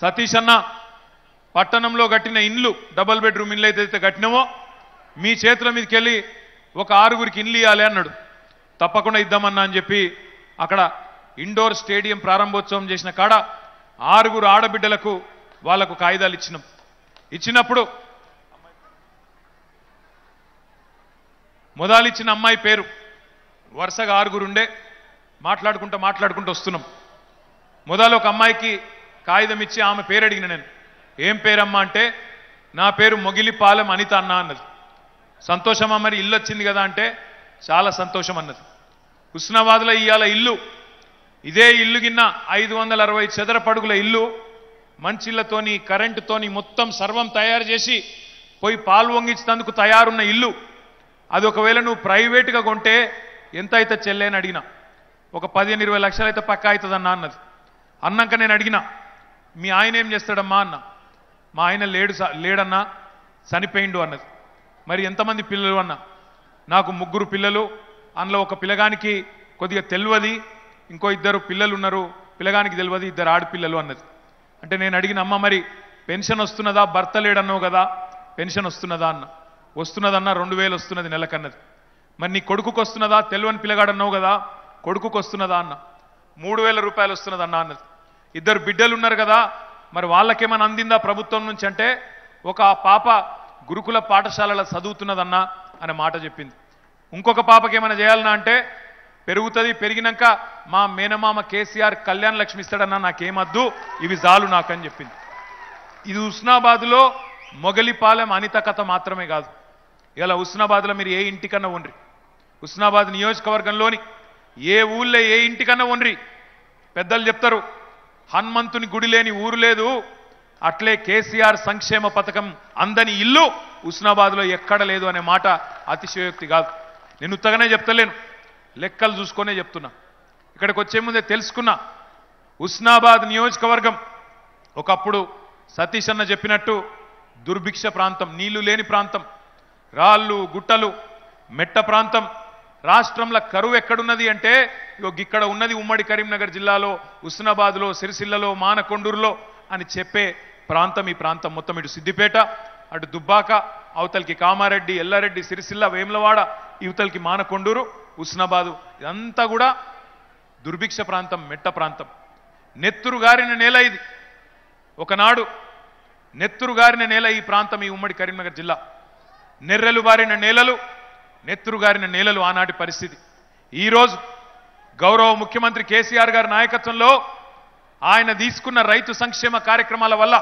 సతీష్ అన్న పట్టణంలో కట్టిన ఇండ్లు డబల్ బెడ్రూమ్ ఇండ్లు ఏదైతే కట్టినామో మీ చేతుల మీదకి వెళ్ళి ఒక ఆరుగురికి ఇండ్లు ఇవ్వాలి అన్నాడు. తప్పకుండా ఇద్దామన్నా అని చెప్పి అక్కడ ఇండోర్ స్టేడియం ప్రారంభోత్సవం చేసిన కాడ ఆరుగురు ఆడబిడ్డలకు వాళ్ళకు కాగితాలు ఇచ్చినాం. ఇచ్చినప్పుడు మొదలిచ్చిన అమ్మాయి పేరు. వరుసగా ఆరుగురుండే మాట్లాడుకుంటూ మాట్లాడుకుంటూ వస్తున్నాం. మొదలు ఒక అమ్మాయికి కాగితం ఇచ్చి ఆమె పేరు అడిగిన నేను. ఏం పేరమ్మా అంటే నా పేరు మొగిలిపాలెం అనిత అన్న అన్నది. సంతోషమా మరి ఇల్లు వచ్చింది కదా అంటే చాలా సంతోషం అన్నది. హుస్నాబాద్లో ఇవాళ ఇల్లు. ఇదే ఇల్లు గిన్న ఐదు వందల అరవై చదరపడుగుల ఇల్లు. మంచిళ్ళతోని కరెంటుతోని మొత్తం సర్వం తయారు చేసి పోయి పాలు వంగించినందుకు తయారున్న ఇల్లు. అది ఒకవేళ నువ్వు ప్రైవేటుగా కొంటే ఎంత అయితే చెల్లేని అడిగినా. ఒక పదిహేను ఇరవై లక్షలు అయితే పక్కా అవుతుందన్నా అన్నది. అన్నాక నేను అడిగినా మీ ఆయన ఏం చేస్తాడమ్మా అన్న? మా ఆయన లేడు స- లేడన్నా చనిపోయిండు అన్నది. మరి ఎంతమంది పిల్లలు అన్న? నాకు ముగ్గురు పిల్లలు అందులో ఒక పిల్లగానికి కొద్దిగా తెలియదు ఇంకో ఇద్దరు పిల్లలు ఉన్నారు పిల్లగానికి తెలియదు ఇద్దరు ఆడపిల్లలు అన్నది. అంటే నేను అడిగిన అమ్మ మరి పెన్షన్ వస్తున్నదా భర్త లేడన్నావు కదా పెన్షన్ వస్తున్నదా అన్న. వస్తున్నదన్న రెండు వేలు వస్తున్నది నెలకన్నది. మరి నీ కొడుకుకు వస్తున్నదా తెలివని పిల్లగాడన్నావు కదా కొడుకుకు వస్తున్నదా అన్న. మూడు వేల రూపాయలు వస్తున్నదన్నా అన్నది. ఇద్దరు బిడ్డలు ఉన్నారు కదా మరి వాళ్ళకేమైనా అందిందా ప్రభుత్వం నుంచి అంటే ఒక పాప గురుకుల పాఠశాలలో చదువుతున్నదన్నా అనే మాట చెప్పింది. ఇంకొక పాపకి ఏమైనా చేయాలన్నా అంటే పెరుగుతుంది పెరిగినాక మా మేనమామ కేసీఆర్ కళ్యాణ్ లక్ష్మి ఇస్తాడన్నా నాకేమద్దు ఇవి చాలు నాకని చెప్పింది. ఇది హుస్నాబాద్లో మొగలిపాలెం అనిత కథ మాత్రమే కాదు. ఇలా హుస్నాబాద్లో మీరు ఏ ఇంటికన్నా ఉండ్రి హుస్నాబాద్ నియోజకవర్గంలోని ఏ ఊళ్ళో ఏ ఇంటికన్నా ఉండ్రి పెద్దలు చెప్తారు హనుమంతుని గుడి లేని ఊరు లేదు. అట్లే కేసీఆర్ సంక్షేమ పథకం అందని ఇల్లు హుస్నాబాద్లో ఎక్కడ లేదు అనే మాట అతిశయోక్తి కాదు. నేను ఉత్తగానే చెప్తలేను. లెక్కలు చూసుకొనే చెప్తున్నా. ఇక్కడికి వచ్చే ముందే తెలుసుకున్నా. హుస్నాబాద్ నియోజకవర్గం ఒకప్పుడు సతీష్ అన్న చెప్పినట్టు దుర్భిక్ష ప్రాంతం నీళ్ళు లేని ప్రాంతం రాళ్ళు గుట్టలు మెట్ట ప్రాంతం రాష్ట్రంలో కరువు ఎక్కడున్నది అంటే ఇక్కడ ఉన్నది ఉమ్మడి కరీంనగర్ జిల్లాలో హుస్నాబాద్లో సిరిసిల్లలో మానకొండూరులో అని చెప్పే ప్రాంతం ఈ ప్రాంతం మొత్తం ఇటు సిద్దిపేట అటు దుబ్బాక అవతలికి కామారెడ్డి ఎల్లారెడ్డి సిరిసిల్ల వేములవాడ ఇవతలికి మానకొండూరు హుస్నాబాదు ఇదంతా కూడా దుర్భిక్ష ప్రాంతం మెట్ట ప్రాంతం. నెత్తురు గారిన నేల ఇది. ఒకనాడు నెత్తురు గారిన నేల ఈ ప్రాంతం ఈ ఉమ్మడి కరీంనగర్ జిల్లా. నెర్రెలు బారిన నేలలు నెత్తురు గారిన నేలలు ఆనాటి పరిస్థితి. ఈరోజు గౌరవ ముఖ్యమంత్రి కేసీఆర్ గారి నాయకత్వంలో ఆయన తీసుకున్న రైతు సంక్షేమ కార్యక్రమాల వల్ల